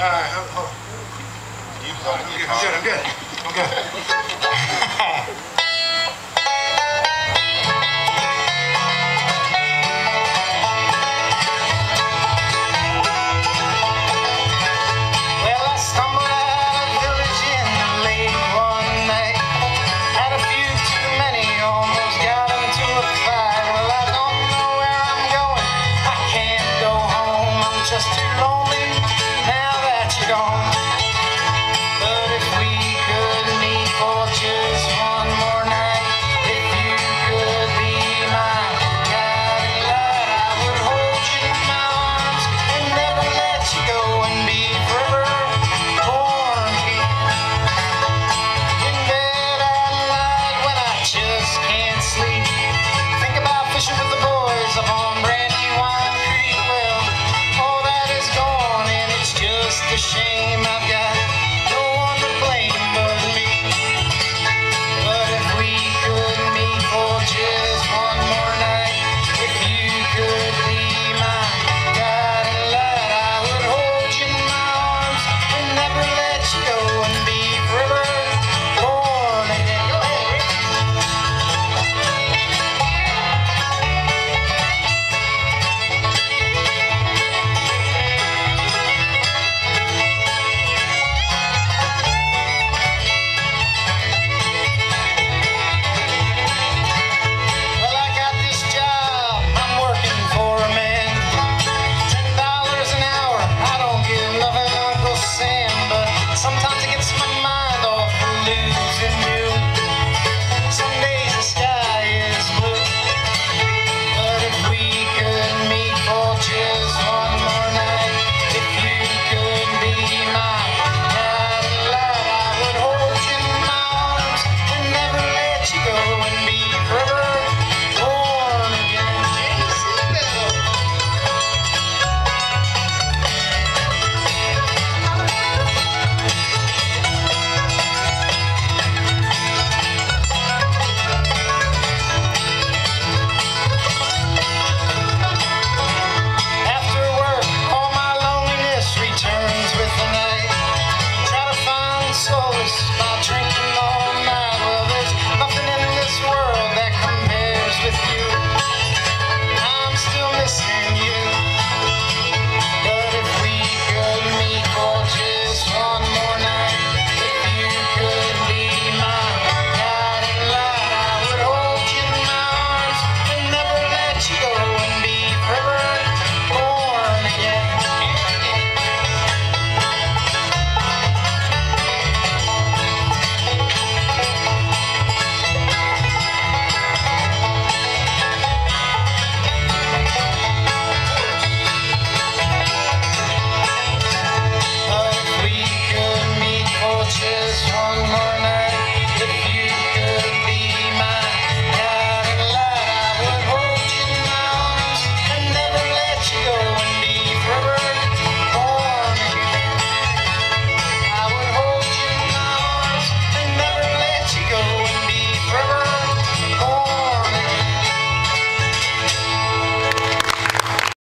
All right, hold on. You was on. I'm good. I'm good. I'm good. source.